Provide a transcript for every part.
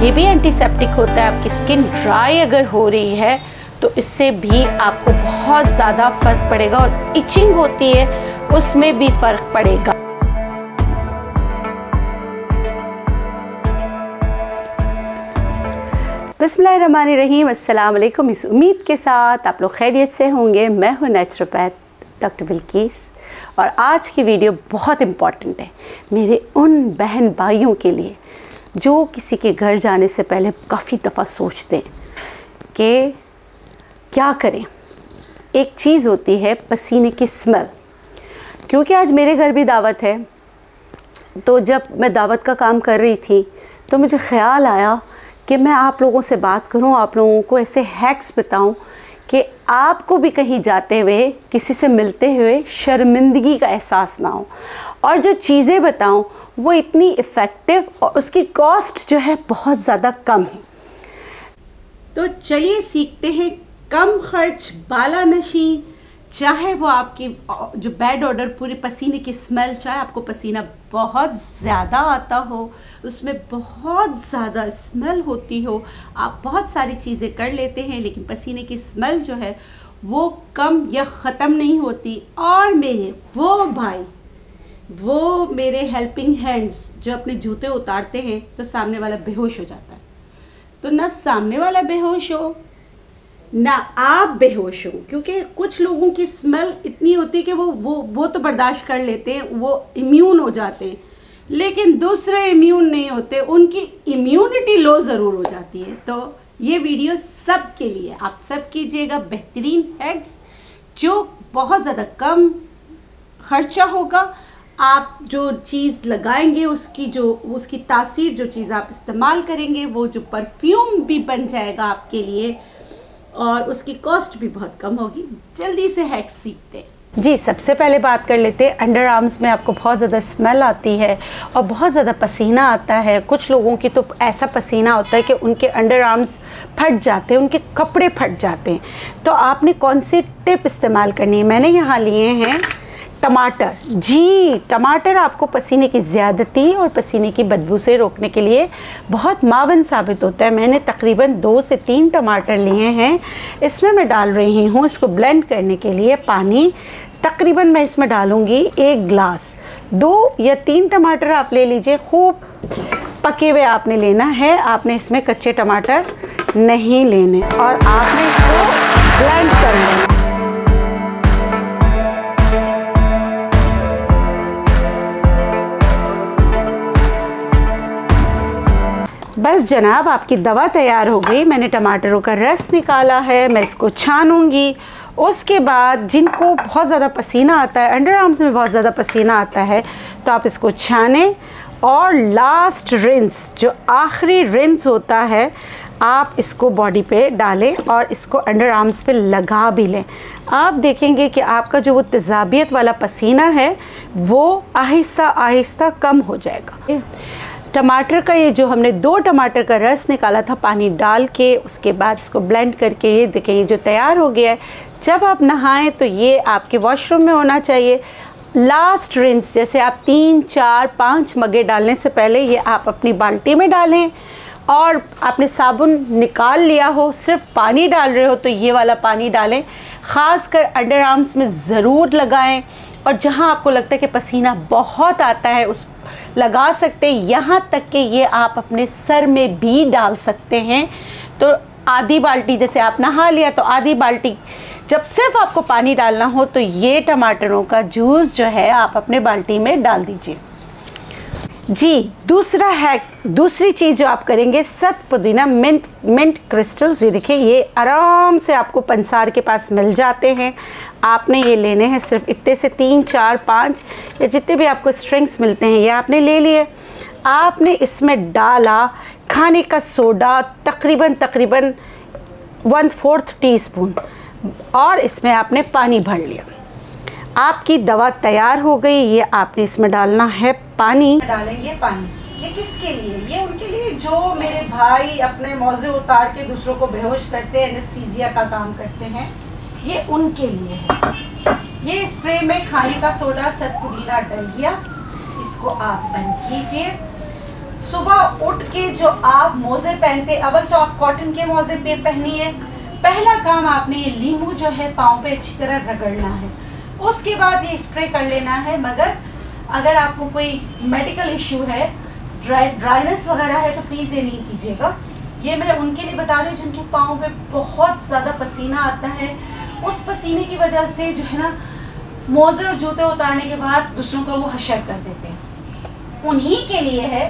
ये भी एंटीसेप्टिक होता है, आपकी स्किन ड्राई अगर हो रही है तो इससे भी आपको बहुत ज़्यादा फ़र्क पड़ेगा और इचिंग होती है, उसमें भी फ़र्क पड़ेगा। बसमीम वालेकुम इस उम्मीद के साथ आप लोग खैरियत से होंगे। मैं हूँ नेचुरोपैथ डॉक्टर बिल्कीस और आज की वीडियो बहुत इंपॉर्टेंट है। मेरे उन बहन भाइयों के लिए जो किसी के घर जाने से पहले काफ़ी दफ़ा सोचते हैं कि क्या करें। एक चीज़ होती है पसीने की स्मेल क्योंकि आज मेरे घर भी दावत है तो जब मैं दावत का काम कर रही थी तो मुझे ख्याल आया कि मैं आप लोगों से बात करूँ, आप लोगों को ऐसे हैक्स बताऊँ कि आपको भी कहीं जाते हुए, किसी से मिलते हुए शर्मिंदगी का एहसास ना हो। और जो चीज़ें बताऊँ, वो इतनी इफ़ेक्टिव और उसकी कॉस्ट जो है बहुत ज़्यादा कम है। तो चलिए सीखते हैं कम खर्च बाला नशी चाहे वो आपकी जो बेड ऑर्डर पूरे पसीने की स्मेल चाहे आपको पसीना बहुत ज़्यादा आता हो, उसमें बहुत ज़्यादा स्मेल होती हो, आप बहुत सारी चीज़ें कर लेते हैं, लेकिन पसीने की स्मेल जो है, वो कम या ख़त्म नहीं होती। और मेरे, वो भाई, वो मेरे हेल्पिंग हैंड्स जो अपने जूते उतारते हैं तो सामने वाला बेहोश हो जाता है। तो ना सामने वाला बेहोश हो ना आप बेहोश हो, क्योंकि कुछ लोगों की स्मेल इतनी होती है कि वो वो वो तो बर्दाश्त कर लेते हैं, वो इम्यून हो जाते हैं। लेकिन दूसरे इम्यून नहीं होते, उनकी इम्यूनिटी लो ज़रूर हो जाती है। तो ये वीडियो सब के लिए, आप सब कीजिएगा बेहतरीन हैक्स जो बहुत ज़्यादा कम खर्चा होगा। आप जो चीज़ लगाएँगे, उसकी जो, उसकी तासीर जो चीज़ आप इस्तेमाल करेंगे, वो जो परफ्यूम भी बन जाएगा आपके लिए और उसकी कॉस्ट भी बहुत कम होगी। जल्दी से हैक सीखते हैं। जी, सबसे पहले बात कर लेते हैं। अंडर आर्म्स में आपको बहुत ज़्यादा स्मेल आती है और बहुत ज़्यादा पसीना आता है। कुछ लोगों की तो ऐसा पसीना होता है कि उनके अंडर आर्म्स फट जाते हैं, उनके कपड़े फट जाते हैं। तो आपने कौन सी टिप इस्तेमाल करनी है? मैंने यहाँ लिए हैं। टमाटर। जी, टमाटर आपको पसीने की ज़्यादती और पसीने की बदबू से रोकने के लिए बहुत मावन साबित होता है। मैंने तकरीबन दो से तीन टमाटर लिए हैं। इसमें मैं डाल रही हूँ इसको ब्लेंड करने के लिए पानी। तकरीबन मैं इसमें डालूँगी एक ग्लास। दो या तीन टमाटर आप ले लीजिए। खूब पके हुए आपने लेना है। आपने इसमें कच्चे टमाटर नहीं लेने और आपने इसको ब्लेंड कर लेना। बस जनाब, आपकी दवा तैयार हो गई। मैंने टमाटरों का रस निकाला है, मैं इसको छानूँगी। उसके बाद जिनको बहुत ज़्यादा पसीना आता है, अंडर आर्म्स में बहुत ज़्यादा पसीना आता है तो आप इसको छानें। और लास्ट रिंस जो आखिरी रिंस होता है, आप इसको बॉडी पे डालें और इसको अंडर आर्म्स पे लगा भी लें। आप देखेंगे कि आपका जो वो तेज़ाबियत वाला पसीना है, वो आहिस्ता आहिस्ता कम हो जाएगा। टमाटर का ये जो हमने दो टमाटर का रस निकाला था, पानी डाल के, उसके बाद इसको ब्लेंड करके ये देखें, ये जो तैयार हो गया है। जब आप नहाएँ तो ये आपके वॉशरूम में होना चाहिए। लास्ट रिंस जैसे आप तीन, चार, पाँच मगे डालने से पहले ये आप अपनी बाल्टी में डालें। और आपने साबुन निकाल लिया हो, सिर्फ़ पानी डाल रहे हो तो ये वाला पानी डालें। ख़ास कर अंडर आर्म्स में ज़रूर लगाएँ और जहाँ आपको लगता है कि पसीना बहुत आता है, उस लगा सकते हैं। यहाँ तक कि ये आप अपने सर में भी डाल सकते हैं। तो आधी बाल्टी जैसे आप नहा लिया तो आधी बाल्टी, जब सिर्फ़ आपको पानी डालना हो तो ये टमाटरों का जूस जो है, आप अपने बाल्टी में डाल दीजिए। जी, दूसरा है, दूसरी चीज़ जो आप करेंगे, सत पुदीना, मिंट मिंट क्रिस्टल्स। ये देखिए, ये आराम से आपको पंसार के पास मिल जाते हैं। आपने ये लेने हैं सिर्फ़ इतने से तीन, चार, पाँच, या जितने भी आपको स्ट्रिंग्स मिलते हैं, ये आपने ले लिए। आपने इसमें डाला खाने का सोडा तकरीबन तकरीबन वन फोर्थ टी और इसमें आपने पानी भर लिया। आपकी दवा तैयार हो गई, ये आपने इसमें डालना है पानी। डालेंगे पानी। ये किसके लिए? ये उनके लिए जो मेरे भाई अपने मौजे उतार के दूसरों को बेहोश करते हैं, एनेस्थीजिया का काम करते हैं, ये उनके लिए है। ये स्प्रे में खाने का सोडा, सतपुदीना डल गया इसको आप बंद कीजिए। सुबह उठ के जो आप मोजे पहनते, अवल तो आप कॉटन के मोजे पे पहनिए। पहला काम आपने ये लींबू जो है पाँव पे अच्छी तरह रगड़ना है। उसके बाद ये स्प्रे कर लेना है, मगर अगर आपको कोई मेडिकल इश्यू है ड्राई ड्राइनेस वगैरह है तो प्लीज़ ये नहीं कीजिएगा। ये मैं उनके लिए बता रही हूँ जिनके पाँव पे बहुत ज़्यादा पसीना आता है। उस पसीने की वजह से जो है ना मोजे और जूते उतारने के बाद दूसरों का वो हशर कर देते हैं। उन्हीं के लिए है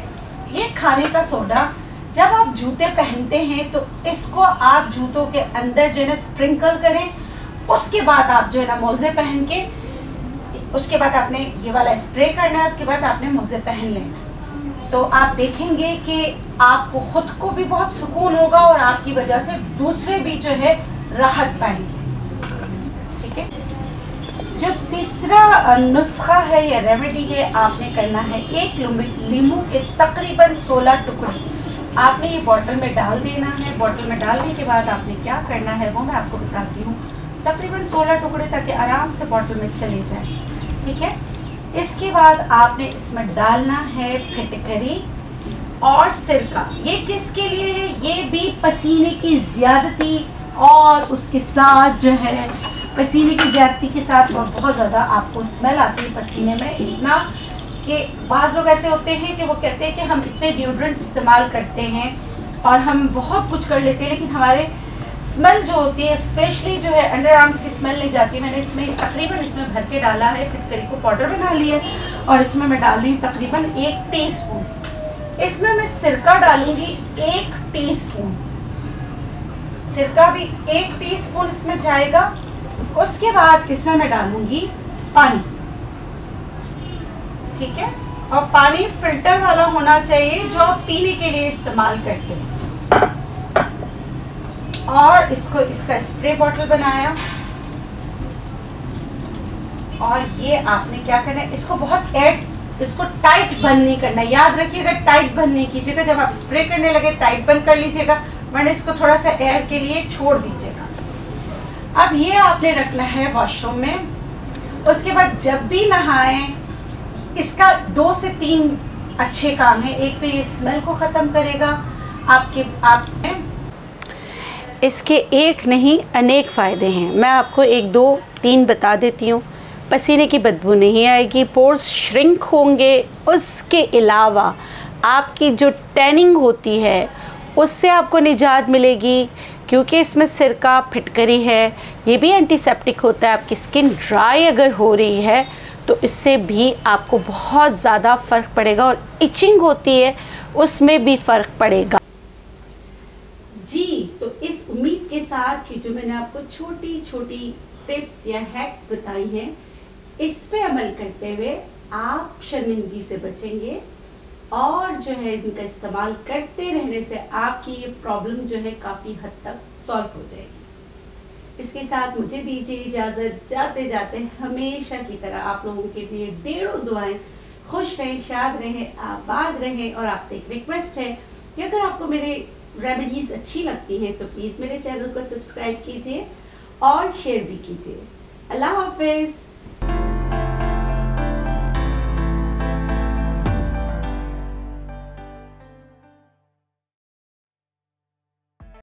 ये खाने का सोडा। जब आप जूते पहनते हैं तो इसको आप जूतों के अंदर जो है ना स्प्रिंकल करें। उसके बाद आप जो है ना मोजे पहन के, उसके बाद आपने ये वाला स्प्रे करना है, उसके बाद आपने मोजे पहन लेना तो आप देखेंगे कि आपको खुद को भी बहुत सुकून होगा और आपकी वजह से दूसरे भी जो है राहत पाएँगे। ठीक है? जो तीसरा नुस्खा है, या रेमेडी है, आपने करना है एक लींबू के तकरीबन 16 टुकड़े। आपने ये बॉटल में डाल देना है। बॉटल में डालने के बाद आपने क्या करना है वो मैं आपको बताती हूँ। तकरीबन 16 टुकड़े तक के आराम से बॉटल में चले जाए, ठीक है? इसके बाद आपने इसमें डालना है फिटकरी और सिरका। ये किसके लिए है? ये भी पसीने की ज़्यादती और उसके साथ जो है, पसीने की ज़्यादती के साथ और बहुत ज़्यादा आपको स्मेल आती है पसीने में। इतना कि बाज़ लोग ऐसे होते हैं कि वो कहते हैं कि हम इतने ड्यूड्रेंट इस्तेमाल करते हैं और हम बहुत कुछ कर लेते हैं, लेकिन हमारे स्मेल जो होती है स्पेशली जो है अंडर आर्म्स की स्मेल नहीं जाती। मैंने इसमें तकरीबन इसमें भर के डाला है फिटकरी को पाउडर बना लिया और इसमें मैं डाल रही हूँ तकरीबन एक टी स्पून इसमें मैं सिरका डालूँगी एक टीस्पून सिरका भी एक टी स्पून इसमें जाएगा। उसके बाद इसमें मैं डालूँगी पानी। ठीक है? और पानी फ़िल्टर वाला होना चाहिए, जो आप पीने के लिए इस्तेमाल करते हैं। और इसको, इसका स्प्रे बॉटल बनाया। और ये आपने क्या करना है? इसको बहुत एड इसको टाइट बंद नहीं करना। याद रखिएगा टाइट बंद नहीं कीजिएगा। जब आप स्प्रे करने लगे टाइट बंद कर लीजिएगा, वरना इसको थोड़ा सा एयर के लिए छोड़ दीजिएगा। अब ये आपने रखना है वॉशरूम में। उसके बाद जब भी नहाएँ, इसका दो से तीन अच्छे काम है। एक तो ये स्मेल को ख़त्म करेगा। आपके, आप इसके एक नहीं, अनेक फ़ायदे हैं। मैं आपको एक, दो, तीन बता देती हूँ। पसीने की बदबू नहीं आएगी, पोर्स श्रिंक होंगे। उसके अलावा आपकी जो टैनिंग होती है, उससे आपको निजात मिलेगी, क्योंकि इसमें सिरका फिटकरी है। ये भी एंटीसेप्टिक होता है, आपकी स्किन ड्राई अगर हो रही है तो इससे भी आपको बहुत ज़्यादा फ़र्क पड़ेगा और इचिंग होती है, उसमें भी फ़र्क पड़ेगा जी तो इस उम्मीद के साथ कि जो मैंने आपको छोटी छोटी टिप्स या हैक्स बताई हैं, इस पे अमल करते हुए आप शर्मिंदगी से बचेंगे और जो है इनका इस्तेमाल करते रहने से आपकी ये प्रॉब्लम जो है काफ़ी हद तक सॉल्व हो जाएगी। इसके साथ मुझे दीजिए इजाज़त। जाते जाते हमेशा की तरह आप लोगों के लिए डेढ़ों दुआएँ। खुश रहें, शाद रहें, आबाद रहें और आपसे एक रिक्वेस्ट है कि अगर आपको मेरे रेमेडीज़ अच्छी लगती हैं तो प्लीज़ मेरे चैनल को सब्सक्राइब कीजिए और शेयर भी कीजिए। अल्लाह हाफिज़।